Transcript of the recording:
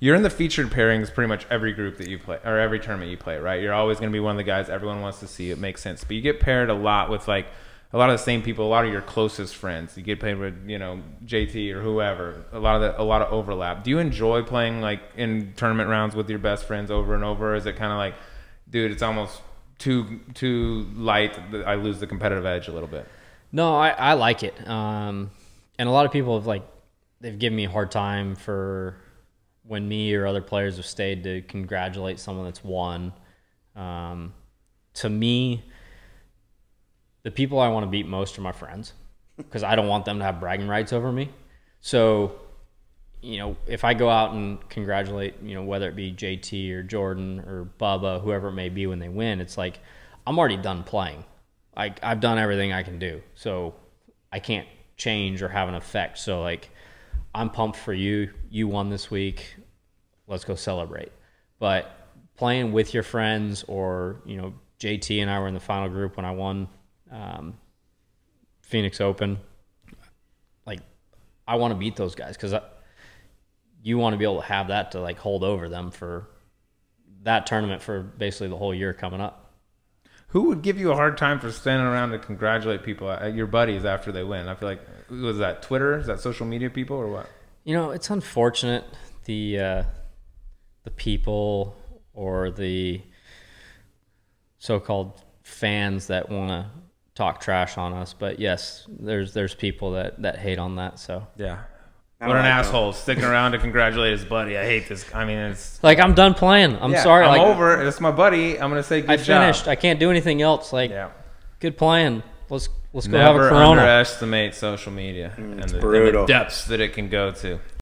you're in the featured pairings pretty much every group that you play or every tournament you play, right? You're always going to be one of the guys everyone wants to see. It makes sense, but you get paired a lot with like a lot of the same people, a lot of your closest friends. You get paired with you know JT or whoever. A lot of the, a lot of overlap. Do you enjoy playing like in tournament rounds with your best friends over and over? Is it kind of like, dude, it's almost too too light. I lose the competitive edge a little bit. No, I, I like it. Um, and a lot of people have like they've given me a hard time for when me or other players have stayed to congratulate someone that's won. Um, to me, the people I want to beat most are my friends because I don't want them to have bragging rights over me. So, you know, if I go out and congratulate, you know, whether it be JT or Jordan or Bubba, whoever it may be when they win, it's like I'm already done playing. Like I've done everything I can do. So I can't change or have an effect. So like I'm pumped for you. You won this week. Let's go celebrate. But playing with your friends or, you know, JT and I were in the final group when I won um, Phoenix Open. Like I want to beat those guys because you want to be able to have that to like hold over them for that tournament for basically the whole year coming up. Who would give you a hard time for standing around to congratulate people, your buddies, after they win? I feel like was that Twitter? Is that social media people or what? You know, it's unfortunate the uh, the people or the so-called fans that want to talk trash on us. But yes, there's there's people that that hate on that. So yeah. What an asshole sticking around to congratulate his buddy. I hate this. I mean, it's like I'm done playing. I'm yeah, sorry. I'm like, over. It's my buddy. I'm gonna say good I finished. Job. I can't do anything else. Like, yeah. good playing. Let's let's go Never have a Corona. underestimate social media mm, and, the, and the depths that it can go to.